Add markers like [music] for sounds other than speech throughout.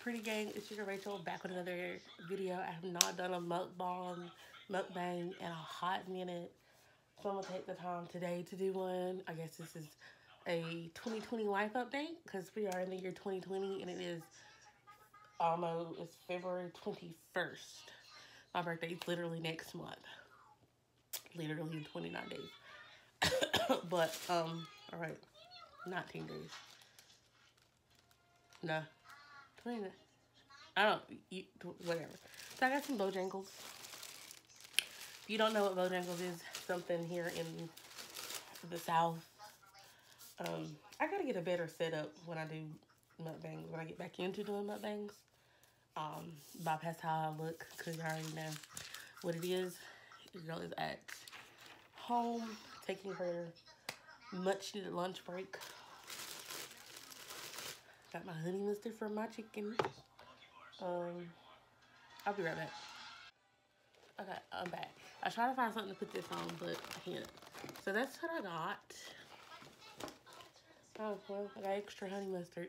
pretty gang? It's your Rachel back with another video. I have not done a mukbang, mukbang in a hot minute. So I'm going to take the time today to do one. I guess this is a 2020 life update because we are in the year 2020 and it is almost, it's February 21st. My birthday is literally next month. Literally in 29 days. [coughs] but, um, all right, 19 days. No. 20, I don't, you, whatever. So I got some Bojangles. If you don't know what Bojangles is, something here in the South. Um, I gotta get a better setup when I do mukbangs, when I get back into doing mukbangs. Um, bypass how I look, because you already know what it is. Your girl is at home, taking her much needed lunch break. Got my honey mustard for my chicken. Um, I'll be right back. Okay, I'm back. I tried to find something to put this on, but I can't. So that's what I got. Oh, well, I got extra honey mustard.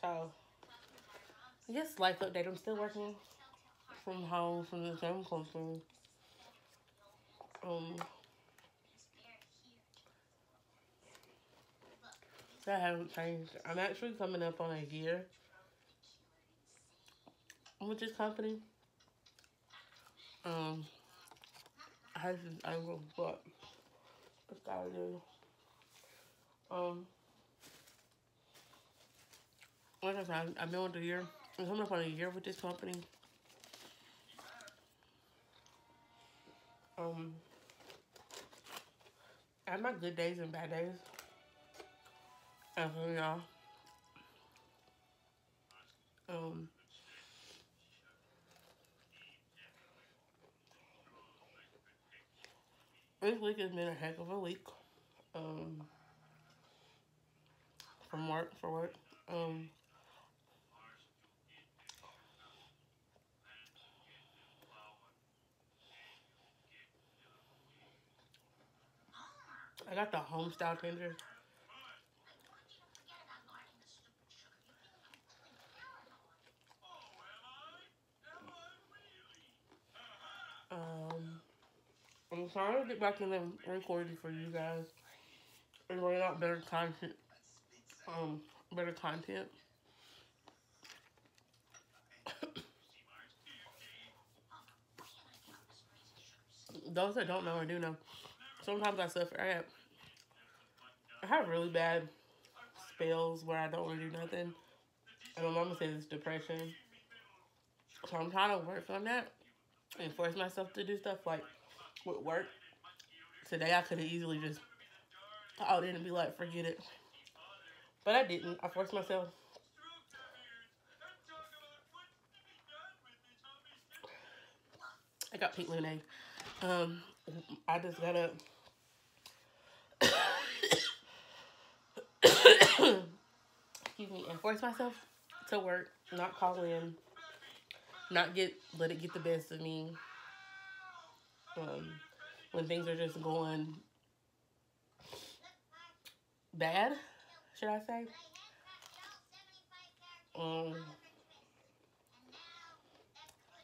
So, I guess life update. I'm still working from home from the same company. Um, That hasn't changed. I'm actually coming up on a year with this company. Um, I have this angle, but it's gotta do. Um, like I said, I've been with a year. I'm coming up on a year with this company. Um, I have my good days and bad days. So, y'all, um, this week has been a heck of a week. Um, from work, for work. Um, I got the home style tender. I'm trying to get back in the recording for you guys and bring out better content. Um, better content. Those that don't know or do know, sometimes I suffer. I have, I have really bad spells where I don't want to do nothing. And my mama says it's depression. So I'm trying to work on that and force myself to do stuff like with work. Today I could have easily just called in and be like, forget it. But I didn't. I forced myself. I got pink lemonade. Um, I just got up. Excuse me, and force myself to work, not call in, not get let it get the best of me. Um, when things are just going bad, should I say? Um,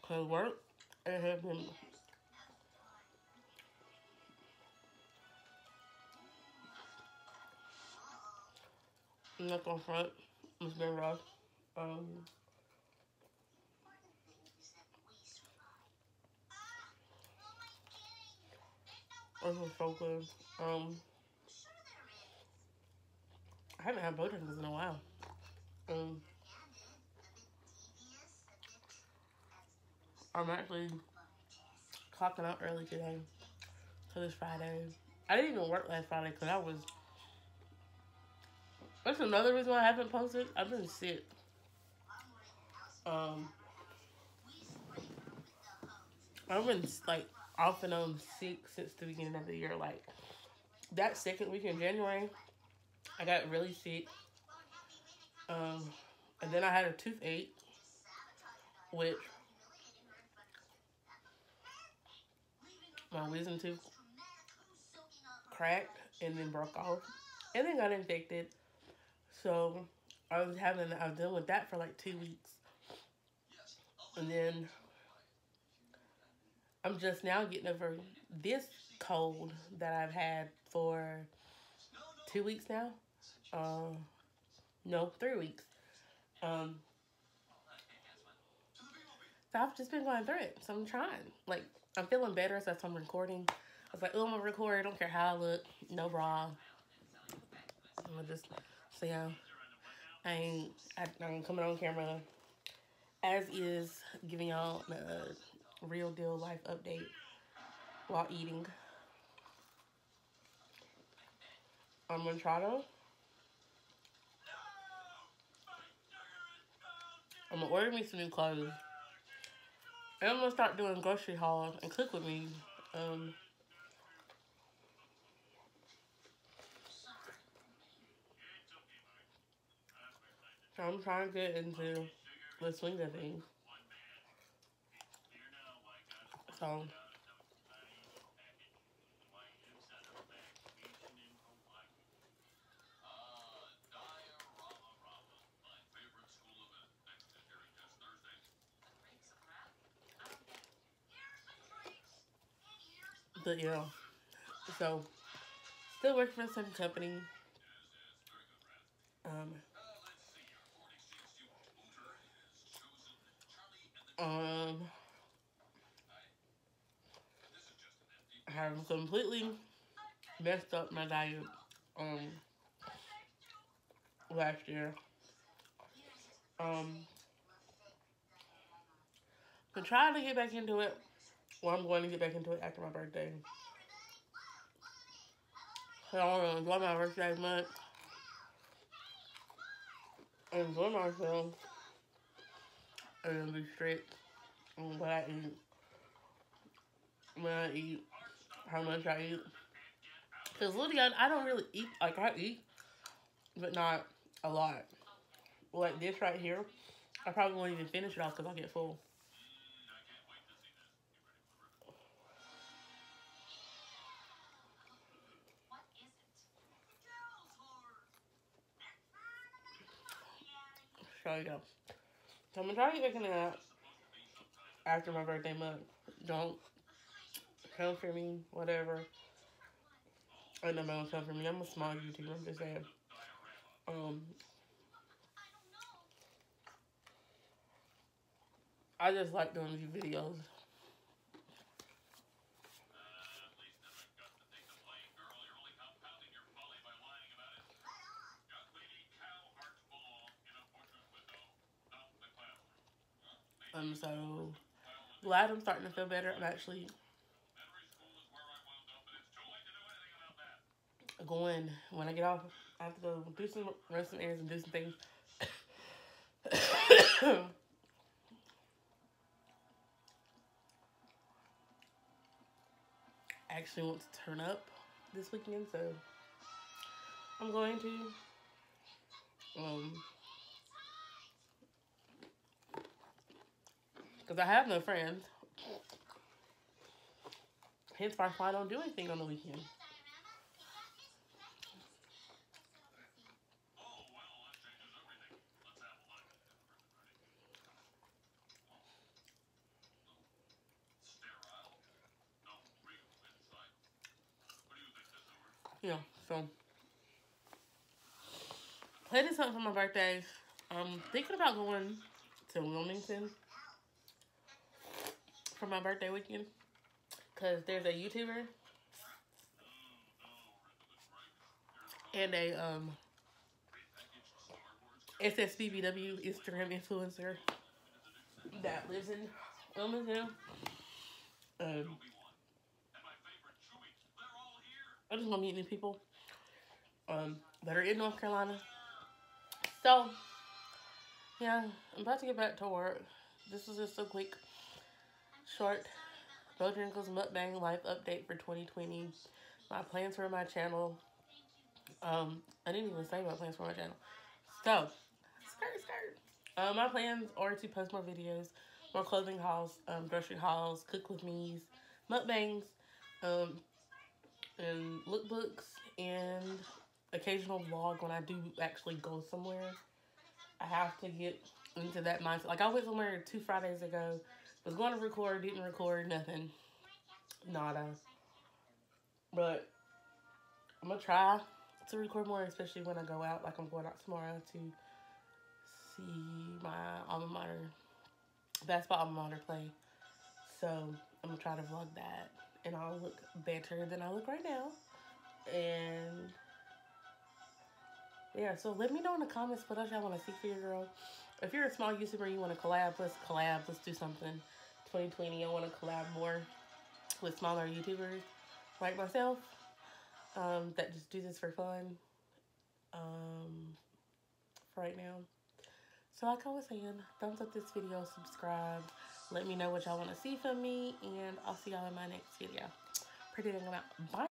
cause work it has been not gonna front. It's been rough. Um. This was so good. Um, I haven't had Bojangles in a while. Um, I'm actually clocking out early today. So this Friday. I didn't even work last Friday because I was... That's another reason why I haven't posted. I've been sick. Um, I've been, like, off and on sick since the beginning of the year. Like that second week in January, I got really sick. Um, and then I had a toothache, which my wisdom tooth cracked and then broke off, and then got infected. So I was having, I was dealing with that for like two weeks. And then I'm just now getting over this cold that I've had for two weeks now. Uh, no, three weeks. Um, so I've just been going through it. So I'm trying. Like, I'm feeling better since I'm recording. I was like, oh, I'm going to record. I don't care how I look. No bra. I'm going to just, so yeah. I ain't, I, I'm coming on camera as is giving y'all the real deal life update while eating. I'm gonna try to. I'm gonna order me some new clothes. And I'm gonna start doing grocery hauls and cook with me. Um, so I'm trying to get into the swing of things. So But yeah, so still working for the same company. Um, um, have completely messed up my diet um last year. Um, I'm trying to get back into it well, I'm going to get back into it after my birthday. So I want to enjoy my birthday month. Enjoy myself. And be strict on what I eat. When I eat. How much I eat. Because literally, I, don't really eat. Like, I eat. But not a lot. Like this right here. I probably won't even finish it off because I'll get full. So you go. So I'm gonna try to get that after my birthday month. Don't come for me, whatever. I know don't come for me. I'm a small YouTuber, I'm just saying. Um I just like doing these videos. I'm so glad I'm starting to feel better. I'm actually going when I get off. I have to go do some run some errands and do some things. [coughs] I actually want to turn up this weekend, so I'm going to. Um, Because I have no friends. Hence why I don't do anything on the weekend. Yeah, so planning something for my birthday. I'm thinking about going to Wilmington for my birthday weekend. Because there's a YouTuber and a um, SSBBW Instagram influencer that lives in Wilmington. Um, I just want to meet new people um, that are in North Carolina. So, yeah, I'm about to get back to work. This was just a quick short Bojangles Mukbang Life Update for 2020. My plans for my channel. Um, I didn't even say my plans for my channel. So, skirt, skirt. Uh, my plans are to post more videos, more clothing hauls, um, grocery hauls, cook with me's, mukbangs, um, and lookbooks, and occasional vlog when I do actually go somewhere. I have to get into that mindset. Like I went somewhere two Fridays ago, was going to record, didn't record, nothing. Nada. But I'm gonna try to record more, especially when I go out. Like I'm going out tomorrow to see my alma mater, basketball alma mater play. So I'm gonna try to vlog that, and I'll look better than I look right now. And yeah, so let me know in the comments what else y'all want to see for your girl. If you're a small YouTuber, you want to collab, let's collab. Let's do something. 2020, I want to collab more with smaller YouTubers like myself um, that just do this for fun um, for right now. So like I was saying, thumbs up this video, subscribe. Let me know what y'all want to see from me, and I'll see y'all in my next video. Pretty Gang out. Bye.